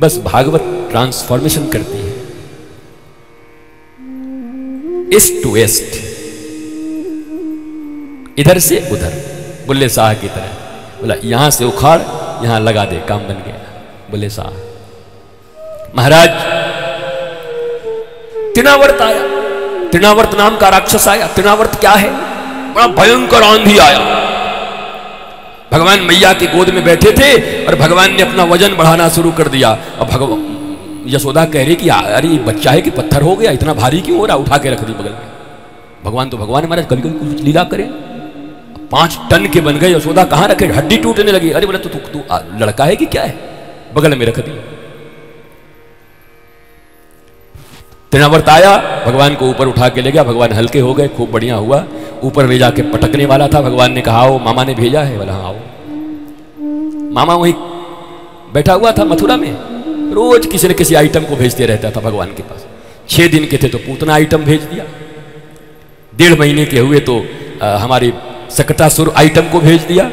बस भागवत ट्रांसफॉर्मेशन करती है। ईस्ट टू वेस्ट इधर से उधर। बुल्ले शाह की तरह। बोला, यहाँ से उखाड़, यहाँ लगा दे, काम बन गया। बुल्ले शाह महाराज, तिनावर्त आया। तिनावर्त नाम का राक्षस आया। तिनावर्त क्या है? बड़ा भयंकर आंधी आया। भगवान मैया की गोद में बैठे थे और भगवान ने अपना वज़न बढ़ाना शुरू कर दिया। और भगवान यशोदा कह रही कि अरे बच्चा है कि पत्थर हो गया? इतना भारी क्यों हो रहा? उठा के रख दी बगल में। भगवान तो भगवान महाराज कभी कभी कुछ लीला करे। पाँच टन के बन गए यशोदा। कहाँ रखे? हड्डी टूटने लगी। अरे बोले तो तू, तू, लड़का है कि क्या है? बगल में रख दी। तृणावर्त आया भगवान को ऊपर उठा के ले गया। भगवान हल्के हो गए खूब बढ़िया हुआ। ऊपर ले जाके पटकने वाला था। भगवान ने कहा आओ मामा ने भेजा है? बोला हाँ आओ। मामा वहीं बैठा हुआ था मथुरा में। रोज किसी न किसी आइटम को भेजते रहता था भगवान के पास। छह दिन के थे तो पूतना आइटम भेज दिया। डेढ़ महीने के हुए तो हमारे सकटासुर आइटम को भेज दिया।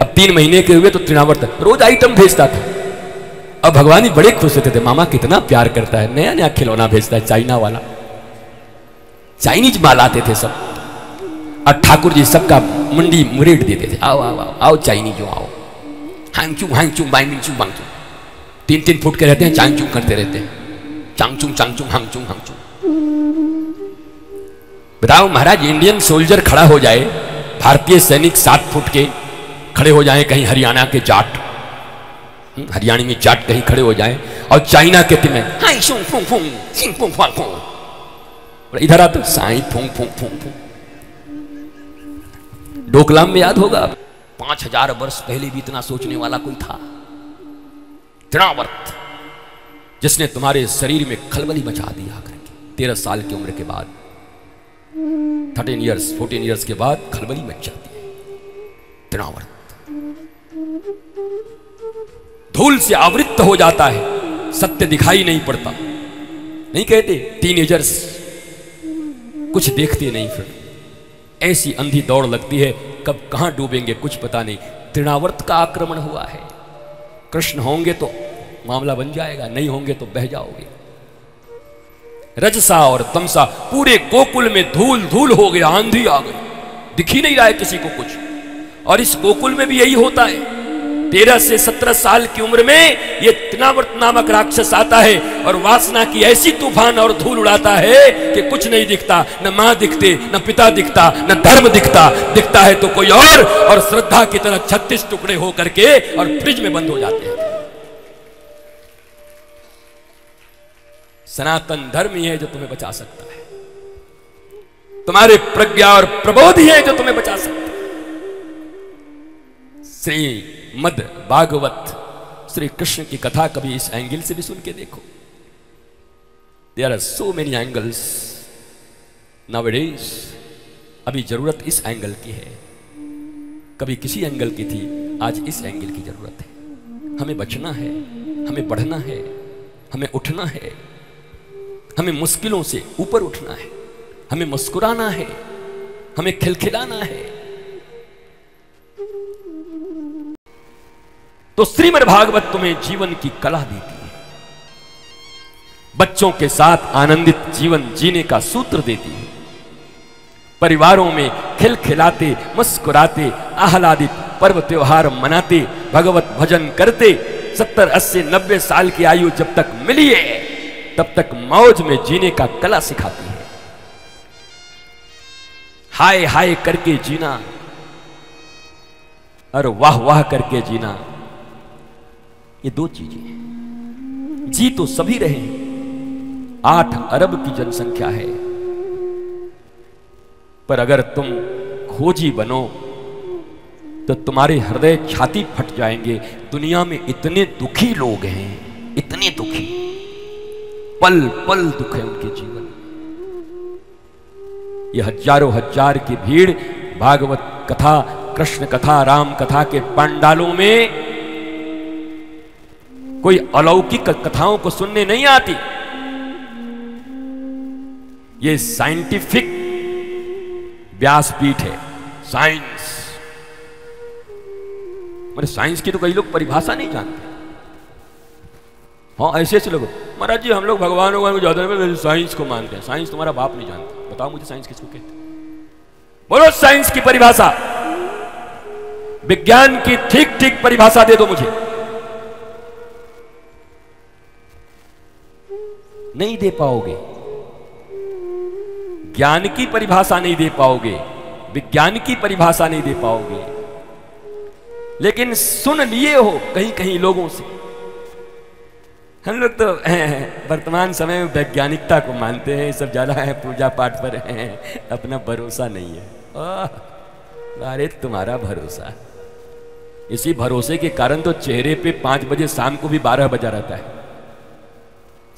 अब तीन महीने के हुए तो तृणावर्त रोज आइटम भेजता था। अब भगवान ही बड़े खुश होते थे, मामा कितना प्यार करता है नया नया खिलौना भेजता है, चाइना वाला। चाइनीज़ माल आते थे सब। और ठाकुर जी सबका मुंडी मुरेट देते थे, आओ आओ आओ आओ चाइनीज़, आओ। हांगचू हांगचू बाइंगचू बांगचू तीन तीन फुट के रहते हैं चांगचू करते रहते हैं चांगचू चांगचू हांगचू हांगचू बताओ महाराज इंडियन सोल्जर खड़ा हो जाए भारतीय सैनिक सात फुट के खड़े हो जाए कहीं हरियाणा के जाट हरियाणा में जाट कहीं खड़े हो जाए और चाइना के में हाई शुंग फुंग फुंग सिंग फुंग फुंग फुंग इधर आते साई फूंग फुंग फुंग फुंग डोकलाम में याद होगा पाँच हज़ार वर्ष पहले भी इतना सोचने वाला कोई था। तृणावर्त जिसने तुम्हारे शरीर में खलबली मचा दी आकर के। तेरह साल की उम्र के बाद थर्टीन ईयर्स फोर्टीन ईयर्स के बाद खलबली मच जाती है। तृणावर्त धूल से आवृत्त हो जाता है, सत्य दिखाई नहीं पड़ता। नहीं कहते टीनेजर्स कुछ देखते नहीं फिर। ऐसी अंधी दौड़ लगती है, कब कहाँ डूबेंगे कुछ पता नहीं। तृणावर्त का आक्रमण हुआ है। कृष्ण होंगे तो मामला बन जाएगा, नहीं होंगे तो बह जाओगे। रजसा और तमसा पूरे गोकुल में धूल धूल हो गया, आंधी आ गई। दिख ही नहीं रहा है किसी को कुछ। और इस गोकुल में भी यही होता है। तेरह से सत्रह साल की उम्र में ये तनावर्त नामक राक्षस आता है और वासना की ऐसी तूफ़ान और धूल उड़ाता है कि कुछ नहीं दिखता, न माँ दिखते, न पिता दिखता, न धर्म दिखता। दिखता है तो कोई और और श्रद्धा की तरह छत्तीस टुकड़े हो करके और फ्रिज में बंद हो जाते हैं। सनातन धर्म ही है जो तुम्हें बचा सकता है। तुम्हारे प्रज्ञा और प्रबोध ही है जो तुम्हें बचा सकता है। श्री मद, भागवत, श्री कृष्ण की कथा कभी इस एंगल से भी सुन के देखो। There are so many angles nowadays अभी ज़रूरत इस एंगल की है। कभी किसी एंगल की थी, आज इस एंगल की ज़रूरत है। हमें बचना है, हमें बढ़ना है, हमें उठना है, हमें मुश्किलों से ऊपर उठना है, हमें मुस्कुराना है, हमें खिलखिलाना है। तो श्रीमद् भागवत तुम्हें जीवन की कला देती है। बच्चों के साथ आनंदित जीवन जीने का सूत्र देती है। परिवारों में खिलखिलाते मुस्कुराते, आह्लादित पर्व त्योहार मनाते, भगवत भजन करते, सत्तर, अस्सी, नब्बे साल की आयु जब तक मिली है, तब तक मौज में जीने का कला सिखाती है। हाय हाय करके जीना, और वाह वाह करके जीना ये दो चीज़ें जी तो सभी रहे आठ अरब की जनसंख्या है। पर अगर तुम खोजी बनो तो तुम्हारे हृदय छाती फट जाएँगे। दुनिया में इतने दुखी लोग हैं, इतने दुखी। पल पल दुख है उनके जीवन। ये हज़ारों हज़ार की भीड़, भागवत कथा, कृष्ण कथा, राम कथा के पंडालों में कोई अलौकिक कथाओं को सुनने नहीं आती। ये साइंटिफिक व्यासपीठ है, साइंस। मेरे साइंस की तो कई लोग परिभाषा नहीं जानते। हाँ ऐसे ऐसे लोग। महाराज जी, हम लोग भगवान भगवान को ज़्यादा साइंस को मानते हैं। साइंस तुम्हारा बाप नहीं जानता। बताओ मुझे साइंस किसको कहते बोलो साइंस की परिभाषा। विज्ञान की ठीक ठीक परिभाषा दे दो मुझे। नहीं दे पाओगे। ज्ञान की परिभाषा नहीं दे पाओगे। विज्ञान की परिभाषा नहीं दे पाओगे। लेकिन सुन लिए हो कहीं कहीं लोगों से। हम लोग तो वर्तमान समय में वैज्ञानिकता को मानते हैं, सब ज़्यादा है, पूजा पाठ पर हैं अपना भरोसा नहीं है। अरे तुम्हारा भरोसा। इसी भरोसे के कारण तो चेहरे पे पाँच बजे शाम को भी बारह बजा रहता है।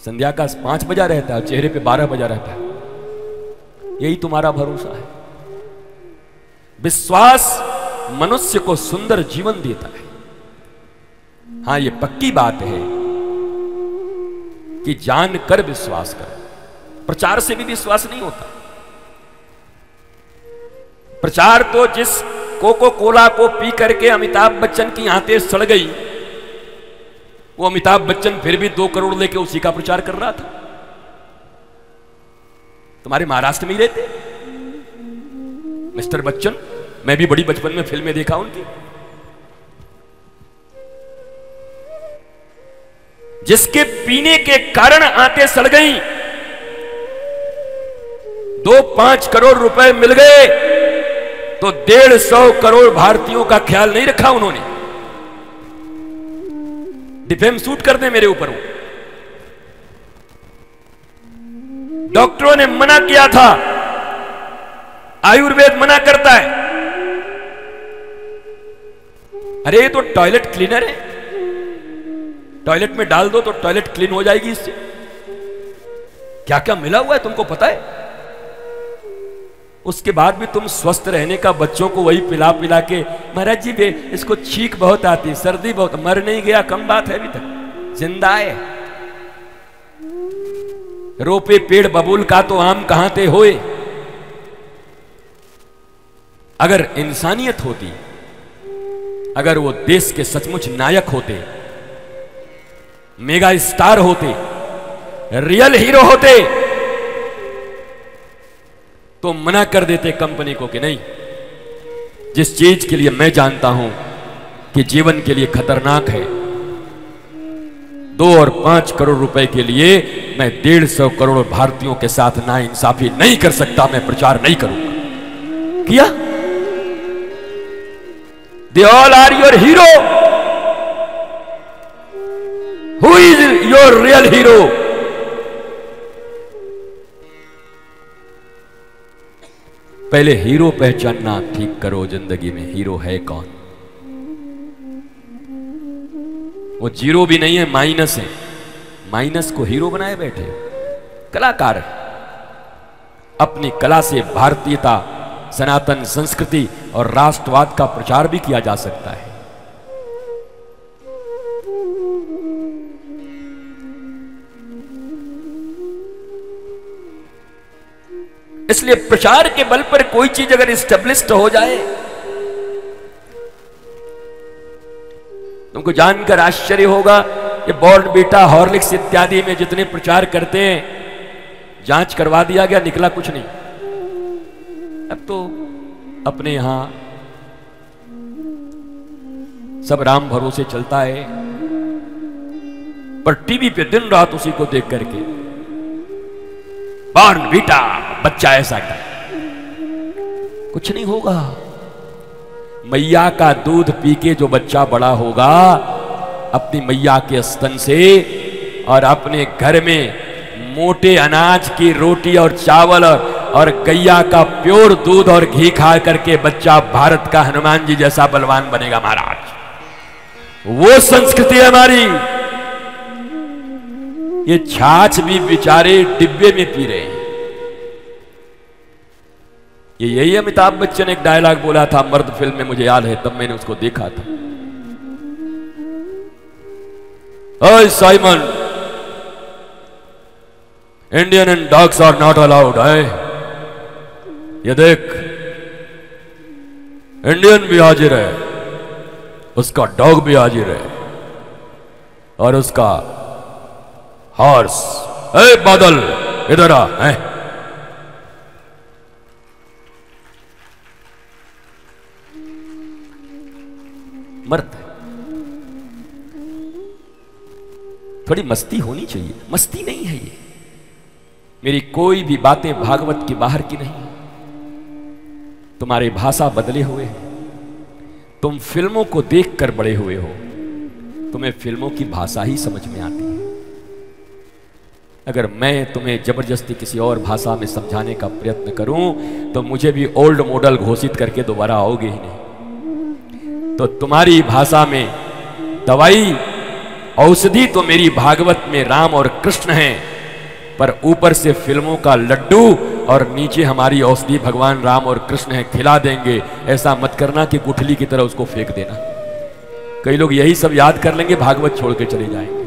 संध्या का पाँच बजा रहता है, चेहरे पे बारह बजा रहता है। यही तुम्हारा भरोसा है। विश्वास मनुष्य को सुंदर जीवन देता है। हाँ, ये पक्की बात है कि जान कर विश्वास करो। प्रचार से भी विश्वास नहीं होता। प्रचार तो जिस कोको कोला को पी करके अमिताभ बच्चन की आंतें सड़ गई वो अमिताभ बच्चन फिर भी दो करोड़ लेके उसी का प्रचार कर रहा था। तुम्हारे महाराष्ट्र में ही रहते? मिस्टर बच्चन, मैं भी बड़ी बचपन में फ़िल्में देखा उनकी। जिसके पीने के कारण आते सड़ गई, दो पाँच करोड़ रुपए मिल गए तो डेढ़ सौ करोड़ भारतीयों का ख्याल नहीं रखा उन्होंने। डिफेम सूट कर दे मेरे ऊपर। डॉक्टरों ने मना किया था। आयुर्वेद मना करता है। अरे, ये तो टॉयलेट क्लीनर है। टॉयलेट में डाल दो तो टॉयलेट क्लीन हो जाएगी इससे। क्या क्या मिला हुआ है तुमको पता है? उसके बाद भी तुम स्वस्थ रहने का बच्चों को वही पिला पिला के, महाराज जी बे इसको छींक बहुत आती सर्दी बहुत, मर नहीं गया, कम बात है अभी तक। ज़िंदा है। रोपे पेड़ बबूल का तो आम कहाँ थे होए। अगर इंसानियत होती, अगर वो देश के सचमुच नायक होते, मेगा स्टार होते, रियल हीरो होते तो मना कर देते कंपनी को कि नहीं, जिस चीज़ के लिए मैं जानता हूँ कि जीवन के लिए खतरनाक है, दो और पाँच करोड़ रुपए के लिए मैं डेढ़ सौ करोड़ भारतीयों के साथ ना इंसाफी नहीं कर सकता, मैं प्रचार नहीं करूँगा। किया? They all are your hero. Who is your real hero पहले हीरो पहचानना ठीक करो, ज़िंदगी में हीरो है कौन? वो ज़ीरो भी नहीं है, माइनस है। माइनस को हीरो बनाए बैठे कलाकार, अपनी कला से भारतीयता, सनातन संस्कृति और राष्ट्रवाद का प्रचार भी किया जा सकता है। इसलिए प्रचार के बल पर कोई चीज़ अगर स्टेब्लिश्ड हो जाए, तुमको जानकर आश्चर्य होगा कि बॉर्न बीटा, हॉर्लिक्स इत्यादि में जितने प्रचार करते हैं, जाँच करवा दिया गया, निकला कुछ नहीं। अब तो अपने यहाँ सब राम भरोसे चलता है, पर टीवी पे दिन रात उसी को देख करके बॉर्न बीटा बच्चा ऐसा कर। कुछ नहीं होगा। मैया का दूध पी के जो बच्चा बड़ा होगा अपनी मैया के स्तन से और अपने घर में मोटे अनाज की रोटी और चावल और, और गैया का प्योर दूध और घी खा करके बच्चा भारत का हनुमान जी जैसा बलवान बनेगा महाराज। वो संस्कृति हमारी। ये छाछ भी बेचारे डिब्बे में पी रहे हैं। ये यही अमिताभ बच्चन एक डायलॉग बोला था, मर्द फ़िल्म में मुझे याद है, तब मैंने उसको देखा था। Simon Indian and dogs are not allowed है ये देख इंडियन भी हाजिर है, उसका डॉग भी हाजिर है, और उसका हॉर्स ए बादल, इधर आ, है। मर्द थोड़ी मस्ती होनी चाहिए। मस्ती नहीं है ये। मेरी कोई भी बातें भागवत की बाहर की नहीं। तुम्हारी भाषा बदले हुए हैं। तुम फ़िल्मों को देखकर बड़े हुए हो। तुम्हें फ़िल्मों की भाषा ही समझ में आती है। अगर मैं तुम्हें ज़बरदस्ती किसी और भाषा में समझाने का प्रयत्न करूँ तो मुझे भी ओल्ड मॉडल घोषित करके दोबारा आओगे ही नहीं। तो तुम्हारी भाषा में दवाई, औषधि तो मेरी भागवत में राम और कृष्ण हैं, पर ऊपर से फ़िल्मों का लड्डू और नीचे हमारी औषधि भगवान राम और कृष्ण है, खिला देंगे। ऐसा मत करना कि गुठली की तरह उसको फेंक देना। कई लोग यही सब याद कर लेंगे, भागवत छोड़ के चले जाएँगे।